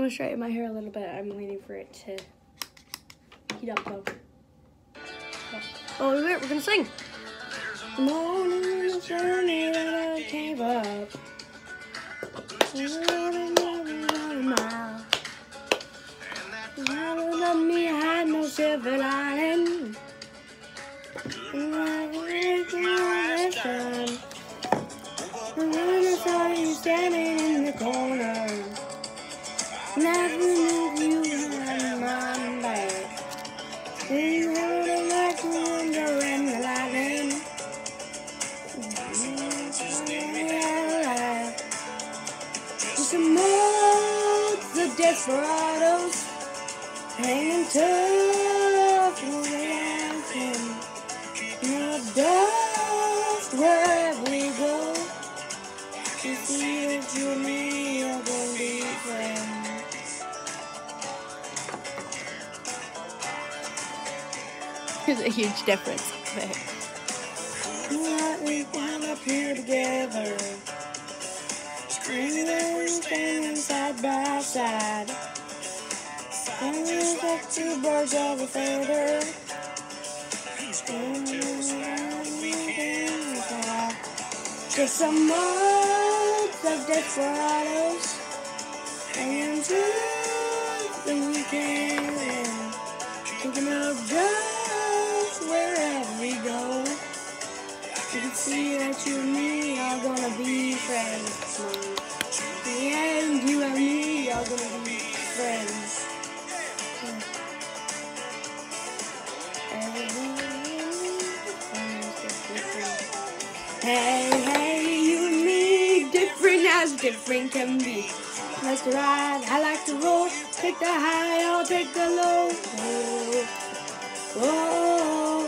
I'm gonna straighten my hair a little bit. I'm waiting for it to heat up though. Oh, we're gonna sing. Morning journey that I gave up. Me had no silver lining. To see if you and me are gonna be friends. There's a huge difference there. What we wound up here together. Screaming, standing side by side. Standing like two birds of a feather. Just some months of desperados and just the weekend. Thinking of just wherever we go. You can see that you and me are gonna be friends. The end, you and me are gonna be friends. Hey, hey, as different can be. Like to ride, I like to roll. Take the high, I'll take the low. Whoa, whoa,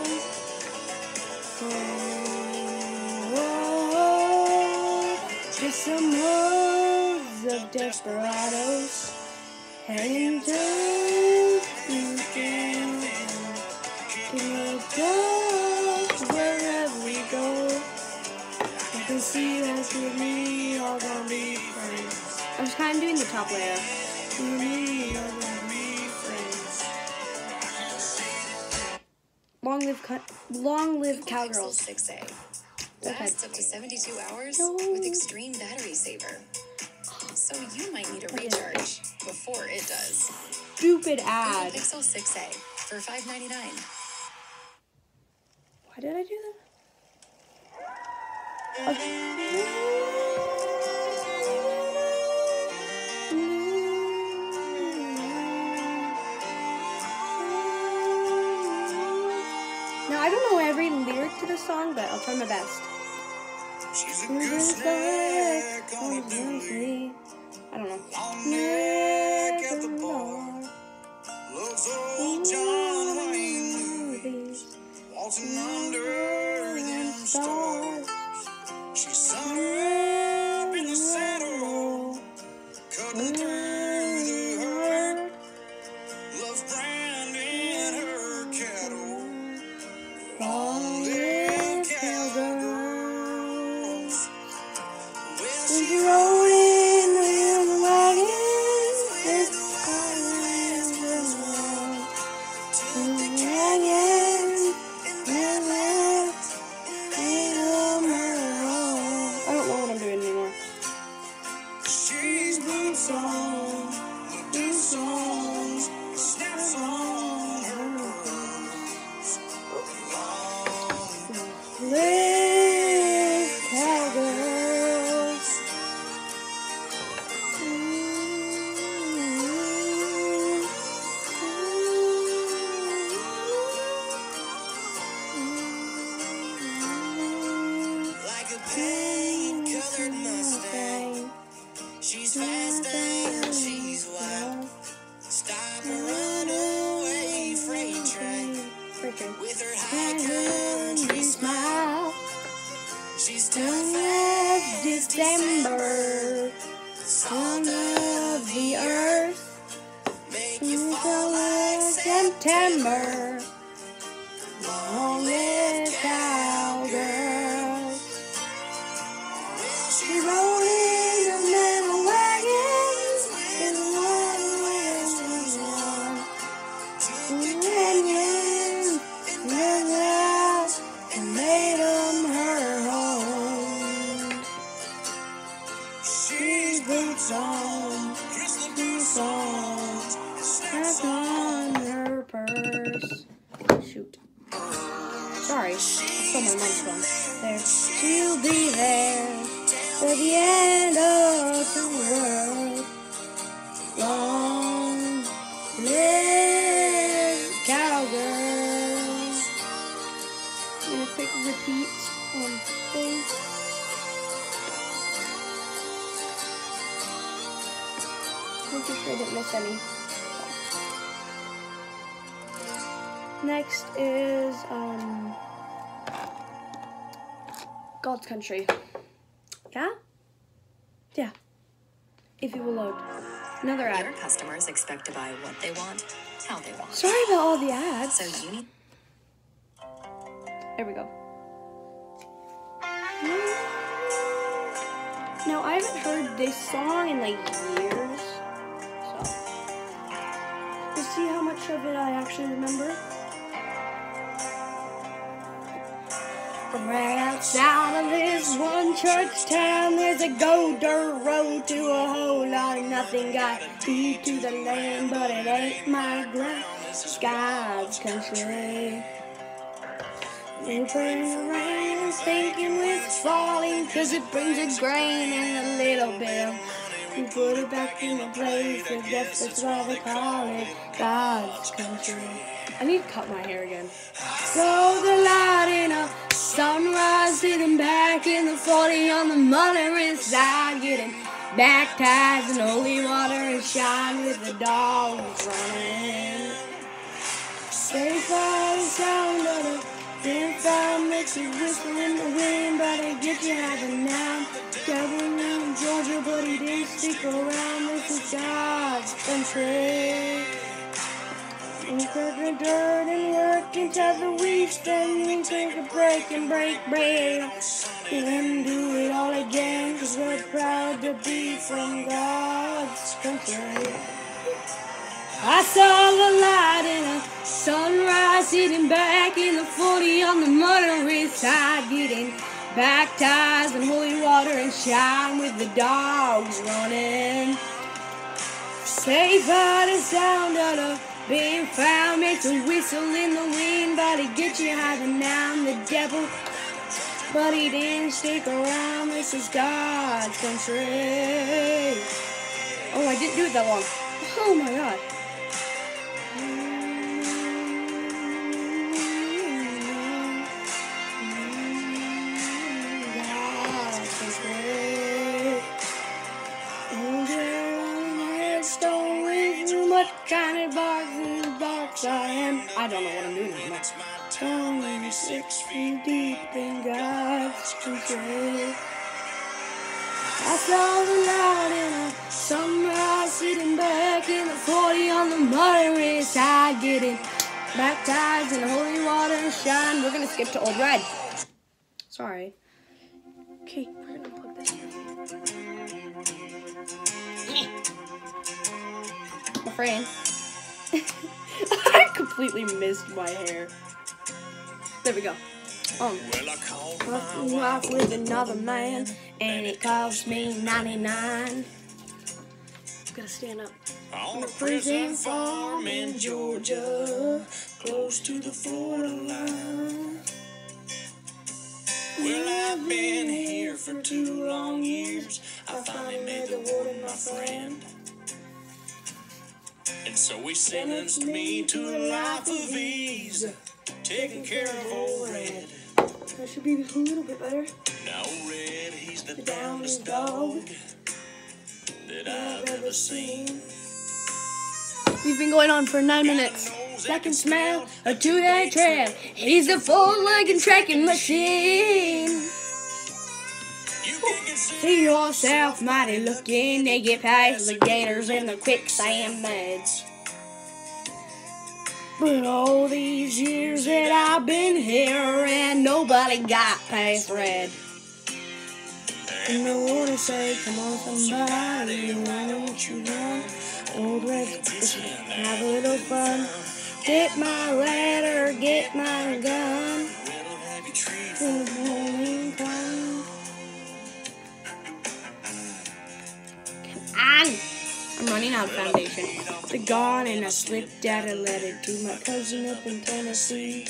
whoa. Just some modes of desperados. Hanging to wherever see that you and me are gonna be friends. I'm just kind of doing the top layer. You and me are gonna be friends. Long live, co- long live Pixel cowgirls. 6A. Okay. Lasts up to 72 hours No. with extreme battery saver. So you might need a recharge before it does. Stupid ad. Pixel 6A for $5.99. Why did I do that? Now I don't know every lyric to this song, but I'll try my best. She's a gooseneck on a. I don't know. She's turning December, son of the earth, make like September. Long live cowgirls. She rode in a metal wagons in one western's one. She and made song, songs, that's on her purse. Shoot. Sorry, I on my mom's phone. There, she'll be there for the end of the world. Long live cowgirls. I'm gonna quick repeat on thing. Making sure I didn't miss any. Next is um God's country. Yeah? Yeah. If you will load. Another ad. Your customers expect to buy what they want, how they want. Sorry about all the ads. So you need There we go. Now I haven't heard this song in like years. See how much of it I actually remember. Right outside of this one church town, there's a gold dirt road to a whole lot of nothing. Got deed to the land, but it ain't my ground. God's country. Open the rain, thinking it's falling, cause it brings a grain and a little bit We put it back in the place, I guess that's why they call it God's country. I need to cut my hair again. So the light in a sunrise, sitting back in the 40 on the mother side, getting baptized in holy water and shine with the dogs running. Safe by the sound of the fire makes you whistle in the wind, but it gets you having now. But he didn't stick around. This is God's country. We cook the dirt and work until the weeds, then we take a break and break bread. Then do it all again, cause we're proud to be from God's country. I saw the light in a sunrise, sitting back in the 40 on the motorway side, getting baptized in holy water and shine with the dogs running. Safe by the sound of the being found, makes a whistle in the wind, but it gets you hiding down the devil. But he didn't stick around, this is God's country. Oh, I didn't do it that long. Oh my god. Six feet deep in God's country. I saw the light in a sunrise, sitting back in the 40 on the motorway side, getting baptized in holy water shine. We're gonna skip to Old Red. Sorry. Okay, we're gonna plug this in. My friend. I completely missed my hair. There we go. Um. Fucking off with another man, and it cost me 99. Gotta stand up. On a prison farm in Georgia, close to the borderline. Well, I've been here for two long years. I finally made the warden my friend. And so he sentenced me to a life of ease, taking care of old Red. That should be a little bit better. Now Red, he's the downest dog that I've ever seen. We've been going on for nine minutes. Second smell, a two-day trail. He's a four-legged tracking machine. You can get sick. See yourself mighty looking. They get past the gators and the quicksand meds. But all these years that I've been here and nobody got past red. And I wanna say, come on somebody, why don't you run? Old red, have a little fun. Get my ladder, get my gun. Good morning. Come on. Mean, not foundation. The gone, and I slipped out a letter to my cousin up in Tennessee.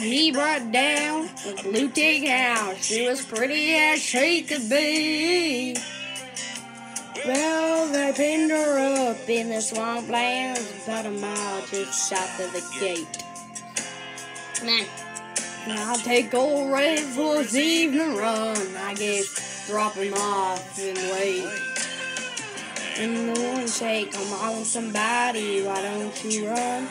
He brought down a blue tick house. She was pretty as she could be. Well, they pinned her up in the swampland about a mile just south of the gate. Man, I'll take old Red for his evening run. I guess drop him off and wait. And the one say, come on, somebody, why don't you run?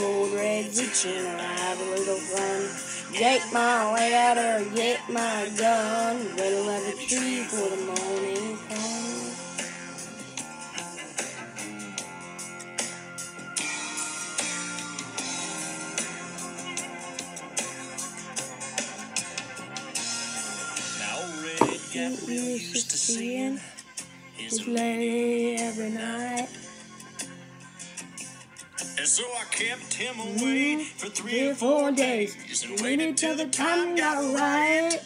Old Red's itching, or have a little fun. Take my ladder, get my gun. Rattle at the tree for the morning Got real used to seeing his lady every night. And so I kept him mm-hmm. away for three or four days. and waited till the time got right.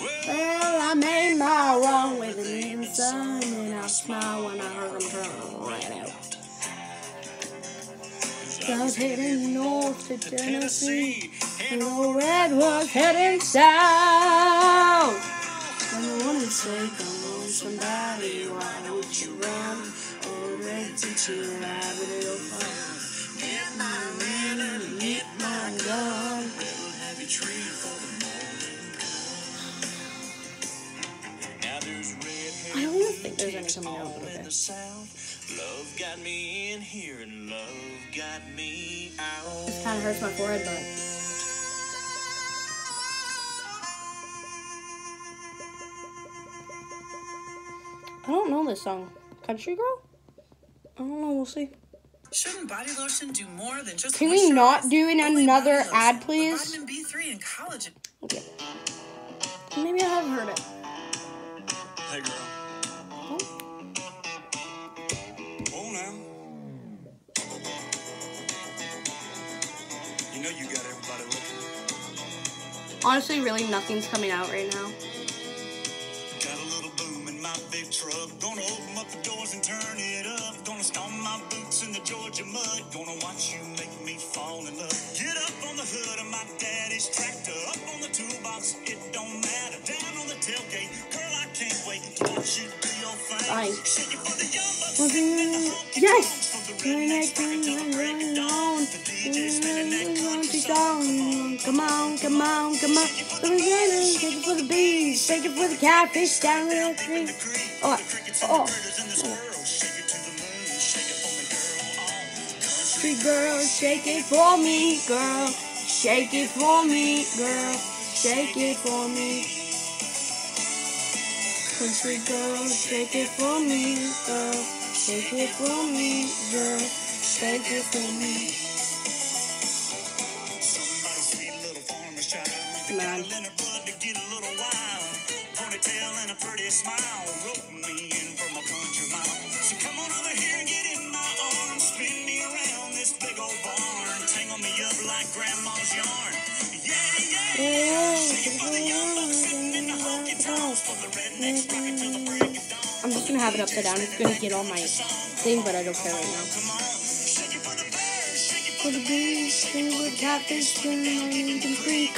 Well, I made my wrong with an sun, and I smiled when I heard him turn right out. I was heading north to Tennessee, and old Red was heading south. And the woman said, come on, somebody, why don't you run? Old Red teach you have a little fun. Get my man and get my gun. Now there's red I don't even think there's any coming out, all but in okay. the south. Love got me in here and love got me out. This Kind of hurts my forehead, but. This song. Country Girl? I don't know. We'll see. Shouldn't body lotion do more than just Can we not do an- another ad, please? Vitamin B3 and collagen. Okay. Maybe I haven't heard it. Hey girl. Oh. Oh now. You know you got everybody looking. Honestly, really, nothing's coming out right now. Mud. Gonna watch you make me fall in love. Get up on the hood of my daddy's tractor. Up on the toolbox, it don't matter. Down on the tailgate, girl, I can't wait to watch you do your thing. Shake it for the young bucks. Well, sitting the yes! tonks. The rednecks, rockin' till the break of dawn. The DJ spinning that country song. Come on, come on, come on. Let me get it. Shake it for the bees. Shake it for the catfish down the creek. Oh, oh. Country girl, shake it for me, girl. Shake it for me, girl. Shake it for me. Country girl, shake it for me, girl. Shake it for me, girl. Shake it for me. Come I'm just gonna have it upside down. It's gonna get all my thing, but I don't care right now. For the catfish, creek.